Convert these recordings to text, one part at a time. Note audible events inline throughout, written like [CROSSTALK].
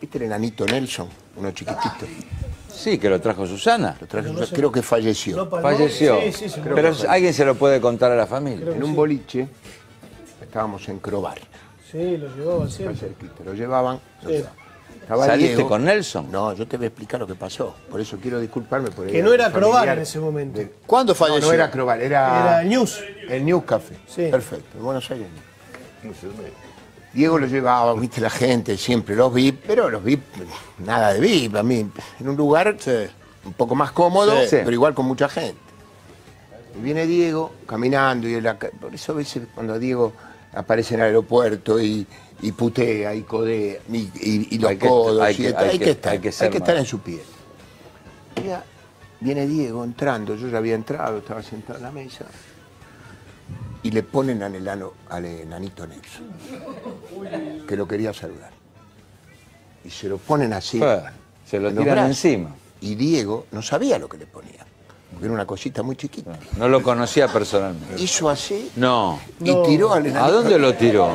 ¿Viste el enanito Nelson? Uno chiquitito. Sí, que lo trajo Susana. Lo creo que falleció. No. Falleció. Sí, sí, sí, Pero alguien se lo puede contar a la familia. En un boliche, estábamos en Crobar, Sí, lo llevaba al muy cielo. cerquita. Lo llevaban. lo Sí. llevaban. ¿Saliste Diego. con Nelson? No, yo te voy a explicar lo que pasó. Por eso quiero disculparme por Que no era Crobar en ese momento. ¿Cuándo No, falleció? no era Crobar, era, Era el News. el New Café. Sí. Perfecto, en Buenos Aires. Diego lo llevaba, viste la gente, siempre los VIP, pero los VIP, nada de VIP, a mí, en un lugar un poco más cómodo, Sí. pero igual con mucha gente. Y viene Diego caminando y por eso a veces cuando Diego aparece en el aeropuerto y, y putea y codea y, y- y los Hay que- codos, hay y que- está- hay hay, que- estar, hay que hay ser que estar en su piel. Mira, viene Diego entrando, yo ya había entrado, estaba sentado en la mesa, y le ponen al, enano, al enanito Nelson, que lo quería saludar. Y se lo ponen así. Ah, Se lo tiran brazos. encima. Y Diego no sabía lo que le ponía, porque era una cosita muy chiquita. No lo conocía personalmente. Hizo así No. y tiró al enanito. ¿A dónde lo tiró?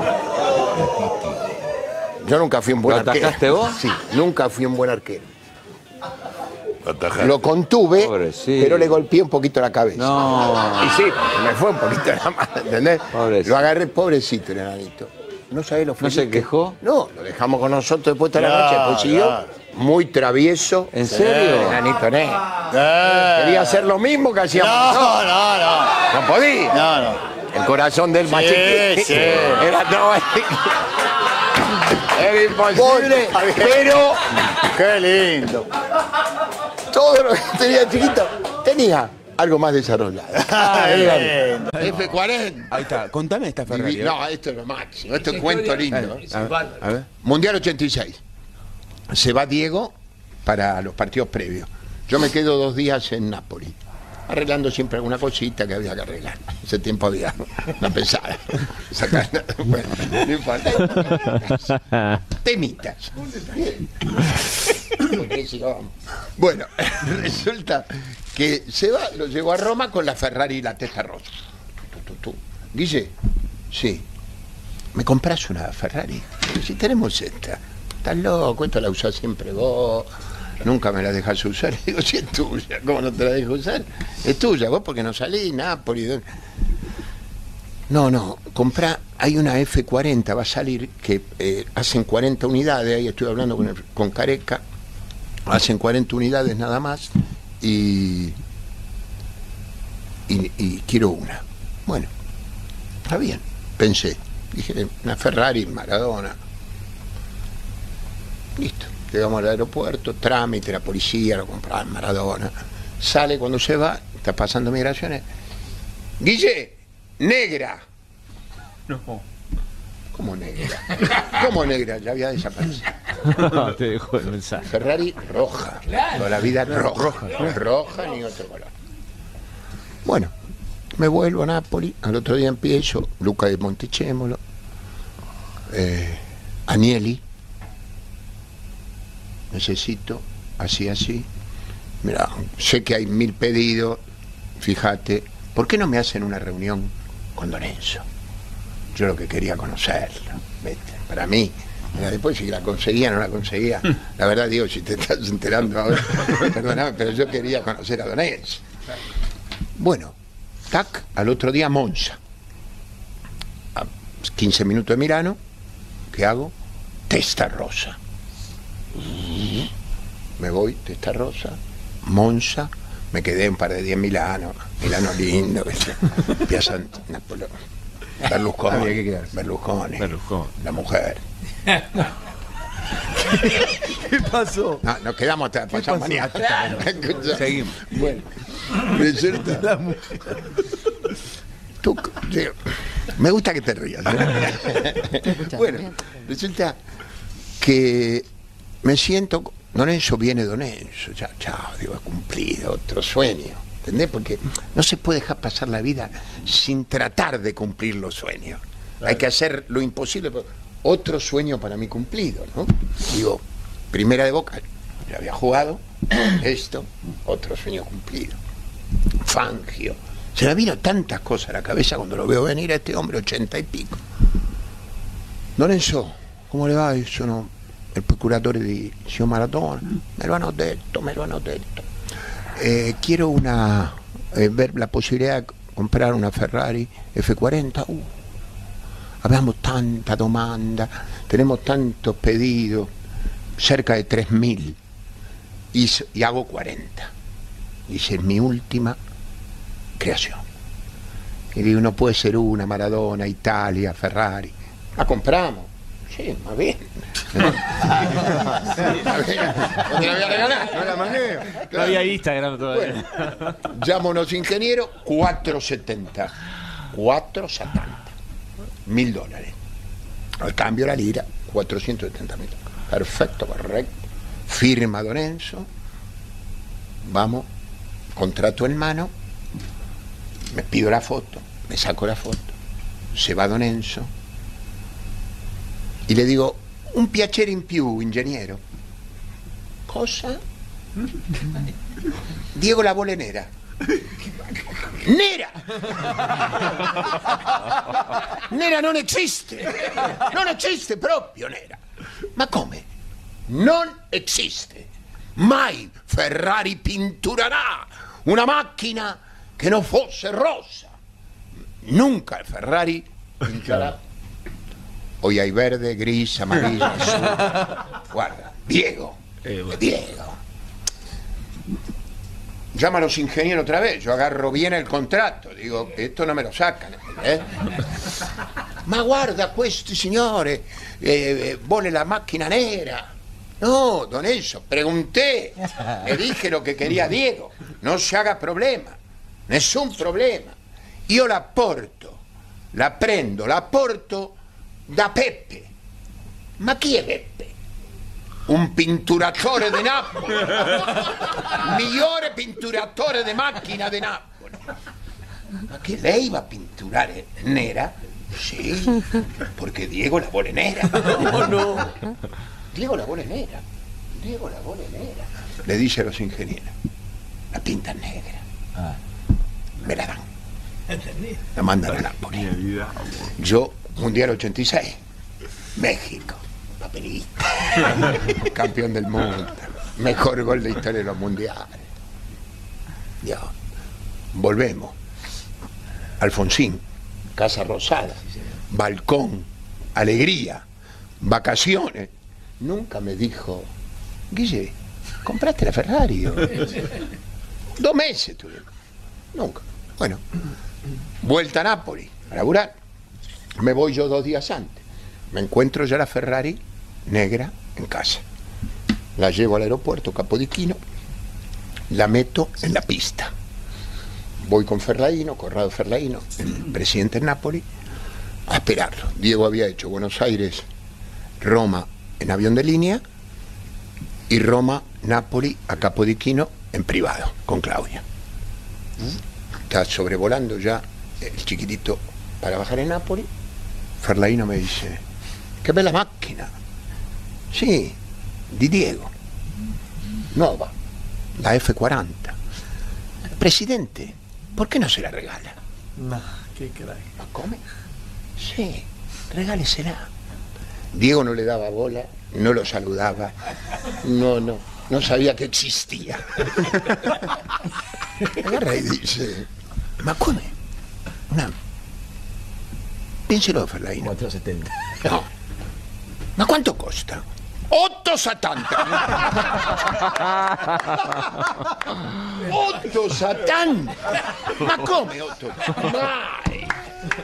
Yo nunca fui un buen ¿Lo arquero. atajaste vos? Sí, nunca fui un buen arquero. Atajaste. Lo contuve, Pobrecito. pero le golpeé un poquito la cabeza. No. Y sí, me fue un poquito la mano, ¿entendés? Pobrecito. Lo agarré pobrecito el enanito. No sabés lo ¿No feliz se que- quejó? No, lo dejamos con nosotros después de la Claro, noche. Pues siguió claro. muy travieso. ¿En serio? El enanito, ¿eh? Eh. Quería hacer lo mismo que hacíamos No, nosotros. no, no. No podía. No, no. El corazón del más Sí, chiquito. sí. Era no, Era imposible, Vos, pero Qué lindo. Todo lo que tenía chiquito tenía algo más desarrollado. Lindo. F40. Ahí está, contame esta Ferrari. No, esto es lo máximo, esto es cuento lindo. ¿eh? A ver, a ver. Mundial 86. Se va Diego para los partidos previos. Yo me quedo dos días en Nápoles, arreglando siempre alguna cosita que había que arreglar. Ese tiempo había una pesada. [LAUGHS] Sacar- bueno, no importa. [LAUGHS] Temitas. Bueno, [LAUGHS] resulta que se va, lo llevo a Roma con la Ferrari y la testa rosa. Guille, sí, ¿me compras una Ferrari? Si tenemos esta. Estás loco, esta la usás siempre vos. Nunca me la dejas usar. [LAUGHS] Digo, si es tuya, ¿cómo no te la dejo usar? Es tuya, vos porque no salís, Nápoles. No, no, comprá, hay una F40, va a salir, que eh, hacen 40 unidades, ahí estoy hablando con, el- con Careca, hacen 40 unidades nada más y, y, y quiero una. Bueno, está bien, pensé, dije, una Ferrari, Maradona. Listo, llegamos al aeropuerto, trámite, la policía, lo compraba en Maradona. Sale cuando se va, está pasando migraciones. Guille, negra. No. ¿Cómo negra? ¿Cómo negra? Ya había desaparecido. No, [LAUGHS] te dejo el mensaje. Ferrari roja. Toda la vida roja. Roja, ni otro color. Bueno, me vuelvo a Nápoles. Al otro día empiezo. Luca de Montechémolo. Eh, Anieli. Necesito. Así, así. Mira, sé que hay mil pedidos. Fíjate. ¿Por qué no me hacen una reunión con Don Enzo? Yo lo que quería conocerlo. ¿viste? Para mí. Mira, después si la conseguía o no la conseguía. [LAUGHS] La verdad digo, si te estás enterando ahora, [LAUGHS] perdóname, pero yo quería conocer a Don Enzo. Bueno, tac, al otro día Monza. A 15 minutos de Milano, ¿qué hago? Testa rosa. Me voy, testa rosa, Monza, me quedé un par de días en Milano, Milano lindo. [LAUGHS] Piazza Napolo- Berlusconi, Había que quedarse. Berlusconi, Berlusconi. la mujer. [LAUGHS] ¿Qué pasó? No, nos quedamos hasta pasado pasó? mañana. [LAUGHS] Escucha. Seguimos. Bueno, resulta. La mujer. Tú, me gusta que te rías. ¿eh? bueno, resulta que me siento. Don Enzo viene Don Enzo, ya, chao, digo, he cumplido otro sueño. ¿Entendés? Porque no se puede dejar pasar la vida sin tratar de cumplir los sueños. Hay que hacer lo imposible. pero Otro sueño para mí cumplido, ¿no? Digo, primera de boca, ya había jugado, [CLEARS THROAT] esto, otro sueño cumplido. Fangio. Se me vino tantas cosas a la cabeza cuando lo veo venir a este hombre ochenta y pico. Don Enzo, ¿cómo le va? Eso no. Il procuratore di signor Maradona, me lo hanno detto, me lo hanno detto. Eh, quiero una, eh, ver la posibilidad de comprare una Ferrari F40. Uh, abbiamo tanta domanda, tenemos tantos pedidos, cerca de 3.000, y, y hago 40. Dice, es mi última creación. Y digo, no puede ser una, Maradona, Italia, Ferrari. La compramos. Sí, más bien. No la voy a regalar. No la maneo. No había Instagram todavía. Llamo a unos ingenieros, 470. 470. Mil dólares. Al cambio la lira, 470 mil. Perfecto, correcto. Firma Don Enzo. Vamos, contrato en mano. Me pido la foto, me saco la foto. Se va Don Enzo. Y le digo, un piacere in più, ingeniero. Cosa? Diego la bolenera. Nera! Nera non esiste! Non esiste proprio Nera! Ma come? Non esiste! Mai Ferrari pinturerà una macchina che non fosse rossa! Nunca Ferrari pintará. Hoy hay verde, gris, amarillo, [LAUGHS] azul. Guarda, Diego. Diego. Llama a los ingenieros otra vez, yo agarro bien el contrato, digo, esto no me lo sacan. ¿eh? Ma guarda, questi signore, eh, vuole la macchina nera. No, don Enzo, pregunté, le dije lo que quería Diego, no se haga problema, nessun problema. Io la porto, la prendo, la porto da Peppe. Ma chi è Peppe? Un pinturatore di Napoli. [LAUGHS] Migliore pinturatore di macchina di Napoli. Ma che lei va a pinturare nera? Sì, perché Diego la vuole nera. No, no. Diego la vuole nera. Diego la vuole nera. Le dice a los ingenieros, la pintan negra. Me la dan. La mandan a Napoli. Yo, Mundial 86, México, papelito, [LAUGHS] campeón del mundo, mejor gol de historia de los mundiales. Ya, volvemos. Alfonsín, Casa Rosada, balcón, alegría, vacaciones. Nunca me dijo, Guille, compraste la Ferrari. [LAUGHS] Dos meses tuvimos. Nunca. Bueno, vuelta a Nápoles, a laburar. Me voy yo dos días antes. Me encuentro ya la Ferrari negra en casa. La llevo al aeropuerto Capodiquino, la meto en la pista. Voy con Ferlaino, Corrado Ferlaino, el presidente de Nápoles, a esperarlo. Diego había hecho Buenos Aires, Roma en avión de línea y Roma, Nápoles a Capodiquino en privado, con Claudia. Está sobrevolando ya el chiquitito para bajar en Nápoles. Ferlaino me dice, qué bella macchina. Sí, di Diego. Nuova, la F40. Presidente, ¿por qué no se la regala? Nah, qué crack. ¿La come? Sí, regálesela. Diego no le daba bola, no lo saludaba, no, no, no sabía que existía. [LAUGHS] Agarra y dice, ma come? Una... Piénselo, Ferlaino. 470. No. Ma quanto costa? 8,70 8,70 Ma come 8?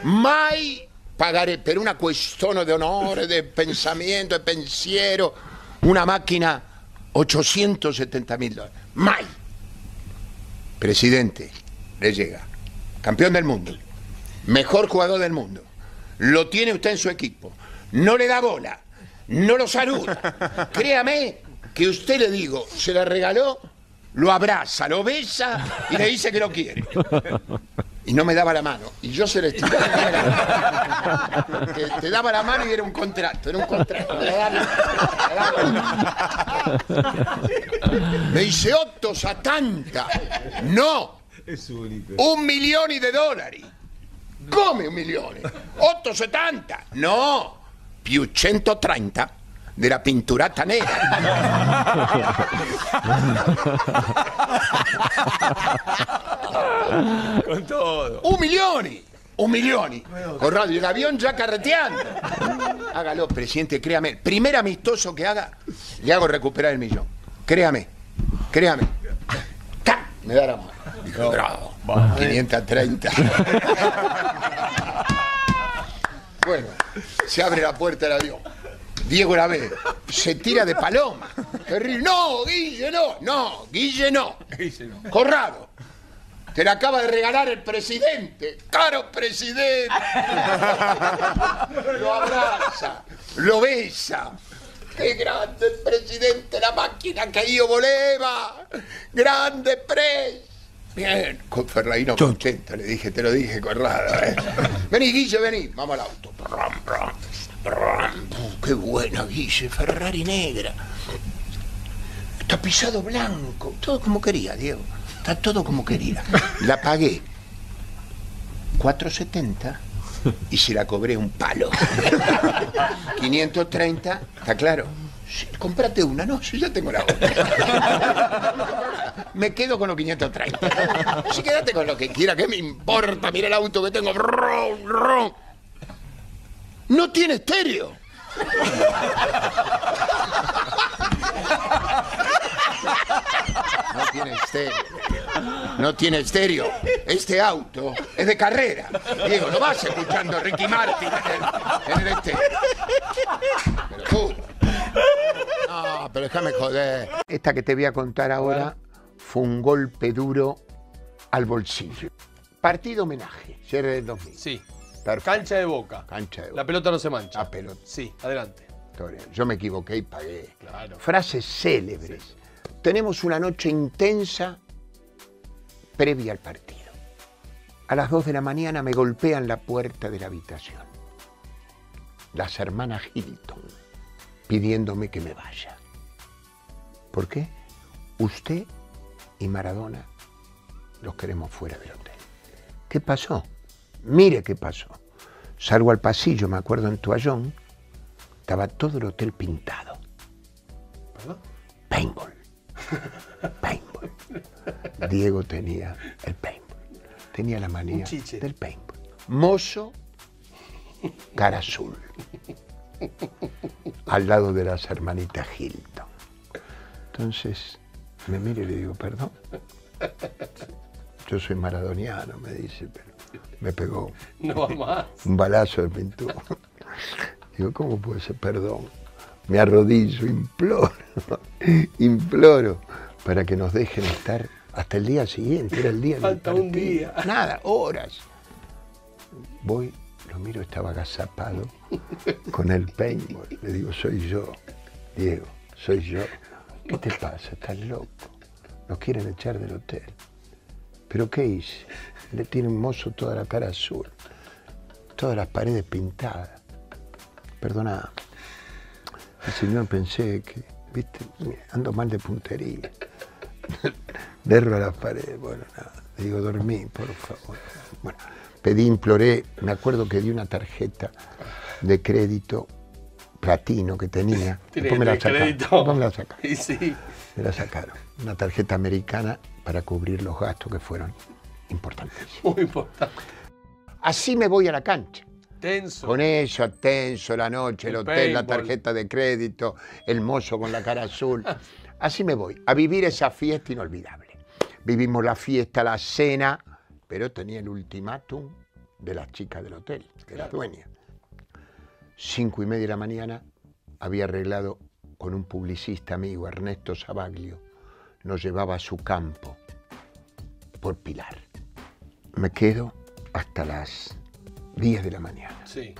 Mai Mai pagare per una questione di onore, di pensamento e pensiero una macchina 870 mil dólares. Mai. Presidente, le llega. Campeón del mundo. Mejor jugador del mundo. Lo tiene usted en su equipo. No le da bola. No lo saluda. [LAUGHS] Créame que usted le digo, se la regaló, lo abraza, lo besa y le dice que lo quiere. Y no me daba la mano. Y yo se le estiraba. Te, te daba la mano y era un contrato, era un contrato. Le daba- la- Me dice 870. No. Un milione di dollari. Come un milione? 870? No, più 130 de la pinturata negra. Con todo. Un milioni, un milioni. Corrado, y el avión ya carreteando. Hágalo, presidente, créame. Primer amistoso que haga, le hago recuperar el millón. Créame, créame. ¡Tac! Me da la mano. Dijo, bravo. 530. bueno, se abre la puerta del avión. Diego la ve, se tira de paloma. Terrible. No, Guille, no. No, Guille no. Corrado. Te la acaba de regalar el presidente. ¡Caro presidente! Lo abraza, lo besa. ¡Qué grande el presidente, la máquina que io voleva! ¡Grande Pres! Bien, con Ferraino contento, le dije, te lo dije, Corrado. ¿eh? [LAUGHS] Vení, Guille, vení, vamos al auto. Brum, brum, brum. Uh, ¡Qué buena, Guille! Ferrari negra. Tapizado blanco, todo como quería, Diego. Está todo como quería. La pagué 4.70 y se la cobré un palo. [LAUGHS] 530, ¿está claro? Sí, Comprate una, no, si ya tengo la otra. [LAUGHS] Me quedo con los 530. Si quédate con lo que quiera, ¿qué me importa? Mira el auto que tengo. No tiene estéreo. No tiene estéreo. No tiene estéreo. Este auto es de carrera. Diego, no vas escuchando Ricky Martin en el, en el estéreo. Pero tú. No, pero déjame joder. Esta que te voy a contar ahora fue un golpe duro al bolsillo. Partido homenaje, cierre del 2000. Sí. Perfecto. Cancha de boca. Cancha de La pelota no se mancha. La pelota. Sí, adelante. Yo me equivoqué y pagué. Claro. Frases célebres. Tenemos una noche intensa previa al partido. A las 2 de la mañana me golpean la puerta de la habitación. Las hermanas Hilton pidiéndome que me vaya. ¿Por qué? Usted y Maradona los queremos fuera del hotel. ¿Qué pasó? Mire qué pasó. Salgo al pasillo, me acuerdo en toallón, estaba todo el hotel pintado. Paintball. Paintball. Diego tenía el paintball. Tenía la manía del paintball. Mozo, cara azul. [LAUGHS] Al lado de las hermanitas Hilton. Entonces me miro y le digo, perdón. Yo soy maradoniano, me dice, pero me pegó [LAUGHS] No más. un balazo de pintura. [LAUGHS] Digo, ¿cómo puede ser perdón? Me arrodillo, imploro, imploro para que nos dejen estar hasta el día siguiente, era el día del Falta un partido. día. Nada, horas. Voy, miro, estaba agazapado con el paintball. Le digo, soy yo, Diego, soy yo. ¿Qué te pasa? Estás loco. Nos quieren echar del hotel. ¿Pero qué hice? Le tiene un mozo toda la cara azul, todas las paredes pintadas. Perdona, el señor pensé que, viste, ando mal de puntería. [LAUGHS] Derro a las paredes, bueno, nada. Le digo, dormí, por favor. Bueno, pedí, imploré, me acuerdo que di una tarjeta de crédito platino que tenía. [LAUGHS] Después me la sacaron. crédito. Después me la sacaron. [LAUGHS] Sí. Me la sacaron. Una tarjeta americana para cubrir los gastos que fueron importantes. [LAUGHS] Muy importante. Así me voy a la cancha. Tenso. Con eso, tenso, la noche, el, El hotel, la tarjeta de crédito, el mozo con la cara azul. Así me voy, a vivir esa fiesta inolvidable. Vivimos la fiesta, la cena, pero tenía el ultimátum de las chicas del hotel, de la dueña. Cinco y media de la mañana había arreglado con un publicista amigo, Ernesto Sabaglio, nos llevaba a su campo por Pilar. Me quedo hasta las 10 de la mañana Sí.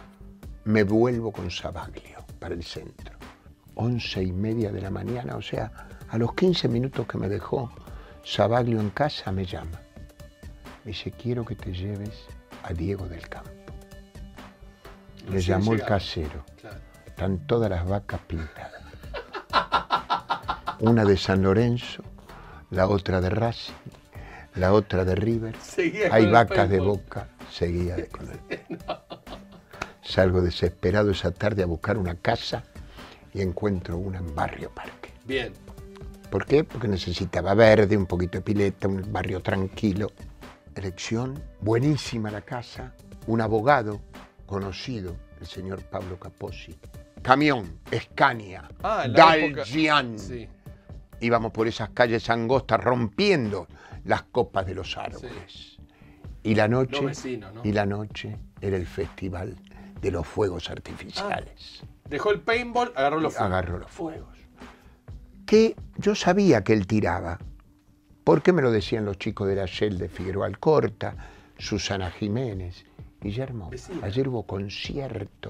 me vuelvo con Sabaglio para el centro. Once y media de la mañana, o sea, a los 15 minutos que me dejó, Sabaglio en casa me llama. Me dice, quiero que te lleves a Diego del Campo. Le llamó el casero. Claro. Están todas las vacas pintadas. Una de San Lorenzo, la otra de Racing, la otra de River. Seguía Hay vacas de boca, seguía de- con el [LAUGHS] Salgo desesperado esa tarde a buscar una casa y encuentro una en Barrio Parque. Bien. ¿Por qué? Porque necesitaba verde, un poquito de pileta, un barrio tranquilo. Elección, buenísima la casa, un abogado conocido, el señor Pablo Capozzi. Camión, Scania, Ah, época- Dalgian. Sí. Íbamos por esas calles angostas rompiendo las copas de los árboles. Y la noche, y la noche era el festival de los fuegos artificiales. Dejó el paintball, agarró los fuegos. Agarró los fuegos. Que yo sabía que él tiraba, porque me lo decían los chicos de la Shell de Figueroa Alcorta, Susana Jiménez. Guillermo, ayer hubo concierto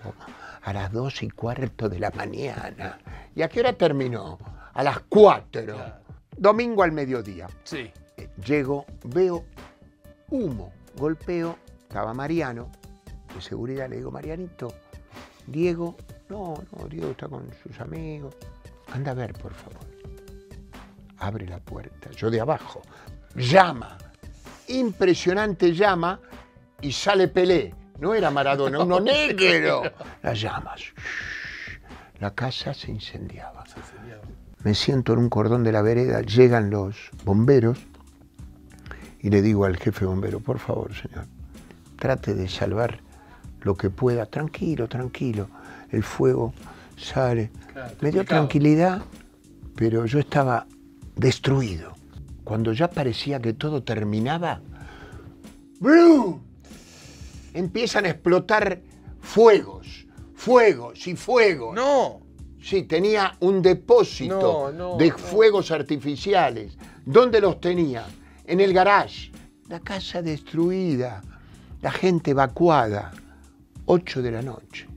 a las dos y cuarto de la mañana. ¿Y a qué hora terminó? A las cuatro. Domingo al mediodía. Sí. Eh, Llego, veo humo, golpeo, estaba Mariano, de seguridad, le digo, Marianito, Diego, no, no, Diego está con sus amigos, anda a ver, por favor. Abre la puerta, yo de abajo, llama, impresionante llama, y sale Pelé, no era Maradona, [LAUGHS] uno negro. Las llamas, shhh, la casa se incendiaba. Me siento en un cordón de la vereda, llegan los bomberos, y le digo al jefe bombero, por favor, señor, trate de salvar lo que pueda. Tranquilo, tranquilo. El fuego sale. Claro, Me dio complicado. tranquilidad, pero yo estaba destruido. Cuando ya parecía que todo terminaba, ¡brum! empiezan a explotar fuegos, fuegos y fuegos. No. Sí, tenía un depósito No, no, de no. fuegos artificiales. ¿Dónde los tenía? En el garage. La casa destruida. La gente evacuada. 8 de la noche.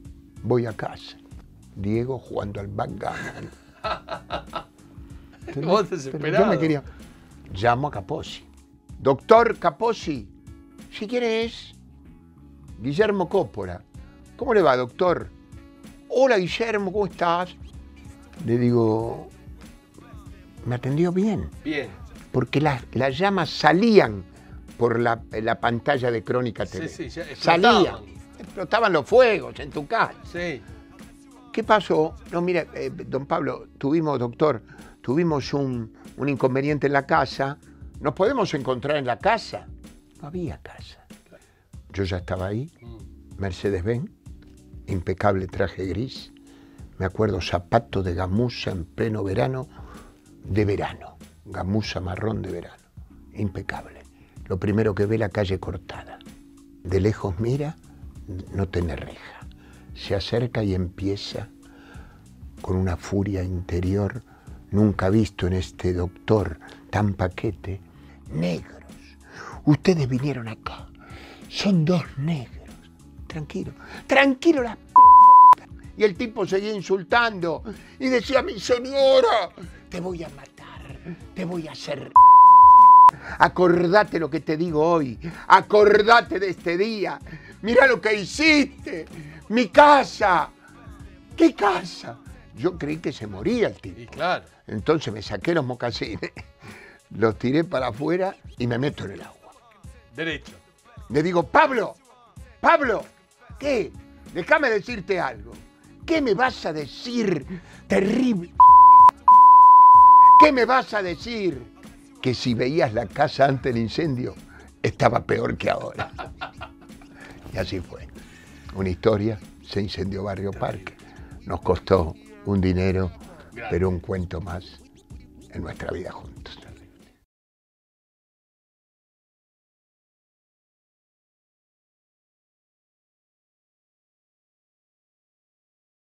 Voy a casa. Diego jugando al backgammon. [LAUGHS] Vos desesperado. Yo me quería. Llamo a Capozzi. Doctor Capozzi, si quieres, Guillermo Cópora. ¿Cómo le va, doctor? Hola, Guillermo, ¿cómo estás? Le digo, me atendió bien, Bien. porque las, las llamas salían por la, la pantalla de Crónica Sí, TV. sí, ya explotaban. salían. Explotaban los fuegos en tu casa. Sí. ¿Qué pasó? No, mira, eh, don Pablo, tuvimos, doctor, tuvimos un, un inconveniente en la casa. ¿Nos podemos encontrar en la casa? No había casa. Yo ya estaba ahí, Mercedes-Benz, impecable traje gris. Me acuerdo zapato de gamuza en pleno verano, de verano, gamuza marrón de verano, impecable. Lo primero que ve la calle cortada. De lejos mira, no tiene reja. Se acerca y empieza con una furia interior nunca visto en este doctor tan paquete. Negros. Ustedes vinieron acá. Son dos negros. Tranquilo. Tranquilo las p***. Y el tipo seguía insultando y decía, mi señora, te voy a matar, te voy a hacer... Acordate lo que te digo hoy, acordate de este día, mira lo que hiciste, mi casa, ¿qué casa? Yo creí que se moría el tipo. Y claro. Entonces me saqué los mocasines, [LAUGHS] los tiré para afuera y me meto en el agua. Derecho. Le digo, Pablo, Pablo, ¿qué? Déjame decirte algo. ¿Qué me vas a decir? Terrible. [LAUGHS] ¿Qué me vas a decir? Que si veías la casa antes del incendio, estaba peor que ahora. [LAUGHS] Y así fue. Una historia, se incendió Barrio Parque. Nos costó un dinero, pero un cuento más en nuestra vida juntos.